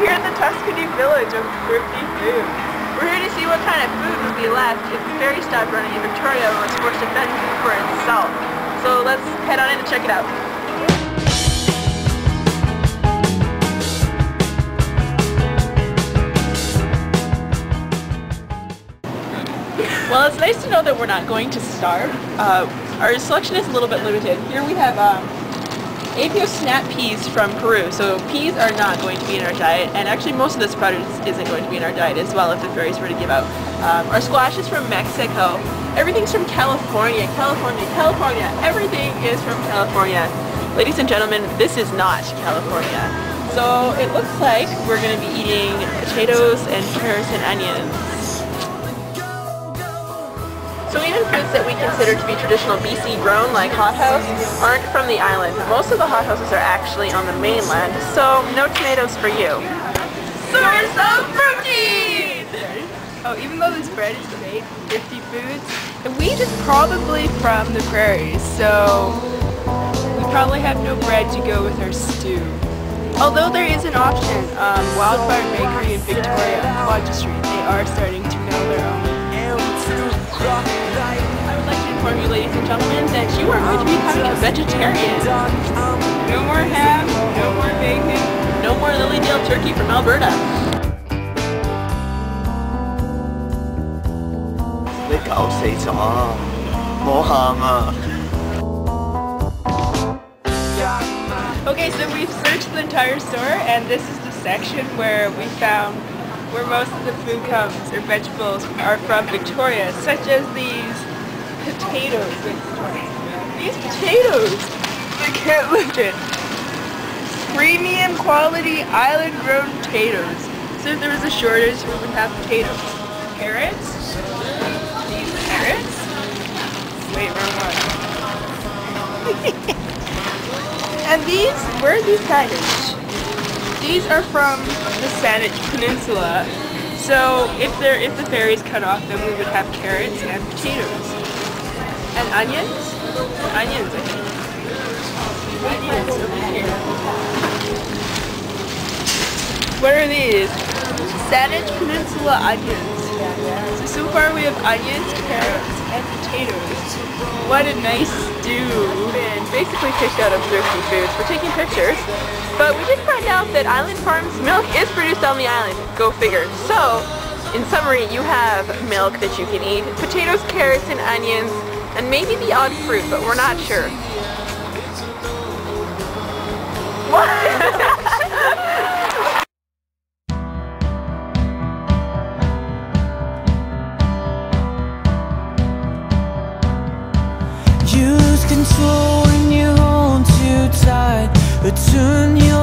the Tuscany village of thrifty food. We're here to see what kind of food would be left if the ferry stopped running in Victoria and was forced to fend for itself. So let's head on in and check it out. Well, it's nice to know that we're not going to starve. Uh, our selection is a little bit limited. Here we have um, Apio snap peas from Peru. So peas are not going to be in our diet, and actually most of this produce isn't going to be in our diet as well if the ferries were to give out. Um, our squash is from Mexico. Everything's from California, California, California. Everything is from California. Ladies and gentlemen, this is not California. So it looks like we're going to be eating potatoes and carrots and onions. So even foods that we consider to be traditional BC grown, like hothouse, aren't from the island. Most of the hothouses are actually on the mainland, so no tomatoes for you. Source of protein! Oh, even though this bread is made from 50 foods, the wheat is probably from the prairies, so we probably have no bread to go with our stew. Although there is an option, um, Wildfire Bakery in Victoria on Quadra Street, they are starting ladies and gentlemen, that you are going to be becoming a vegetarian. No more ham, no more bacon, no more Lilydale turkey from Alberta. 你搞死咗，冇喊啊！ Okay, so we've searched the entire store, and this is the section where we found where most of the food comes, or vegetables, are from Victoria, such as these potatoes. These potatoes! I can't lift it. Premium quality island grown potatoes. So if there was a shortage, we would have potatoes. Carrots. These carrots. Wait, wrong one. and these, where are these guys? These are from the Saanich Peninsula. So if there if the ferries cut off then we would have carrots and potatoes. And onions? Onions, I think. Onions over here. What are these? Saanich Peninsula onions. So, so far we have onions, carrots, and potatoes. What a nice stew. Been basically kicked out of Thrifty Foods for taking pictures, but we did find out that Island Farms milk is produced on the island. Go figure. So, in summary, you have milk that you can eat, potatoes, carrots, and onions, and maybe the odd fruit, but we're not sure. What? Use control when you hold too tight But turn your